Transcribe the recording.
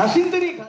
자신들이